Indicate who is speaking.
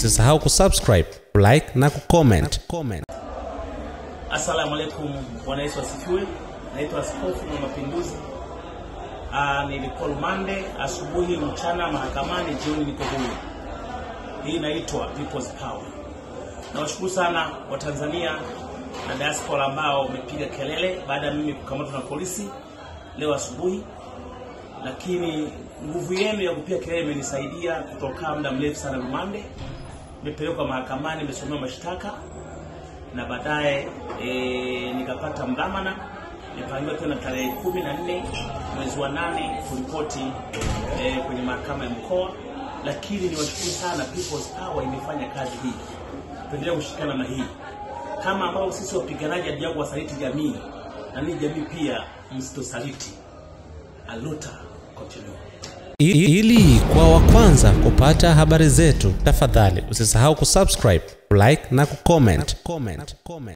Speaker 1: usisahau kusubscribe, like na kucomment.
Speaker 2: Asalamu alaikum, Bwana Yesu asifiwe. Naitwa Askofu wa Mapinduzi. Ah, nilikuwa rumande asubuhi, mchana mahakamani, jioni niko huru. Hii inaitwa People's Power. Nawashukuru sana Watanzania na diaspora ambao wamepiga kelele baada ya mimi kukamatwa na polisi leo asubuhi, lakini nguvu yenu ya kupiga kelele imenisaidia kutokaa muda mrefu sana rumande. Nimepelekwa mahakamani, nimesomewa mashtaka na baadaye e, nikapata mdhamana. Nipangiwa tena tarehe kumi na nne mwezi wa nane kuripoti e, kwenye mahakama ya mkoa, lakini niwashukuru sana People's Power imefanya kazi hii, tuendelee kushikana na hii kama ambao sisi wapiganaji hatujawahi kuwasaliti jamii, na ninyi jamii pia msitosaliti. Aluta continue.
Speaker 1: Ili kwa wa kwanza kupata habari zetu, tafadhali usisahau kusubscribe, like na kucomment. Comment. Comment.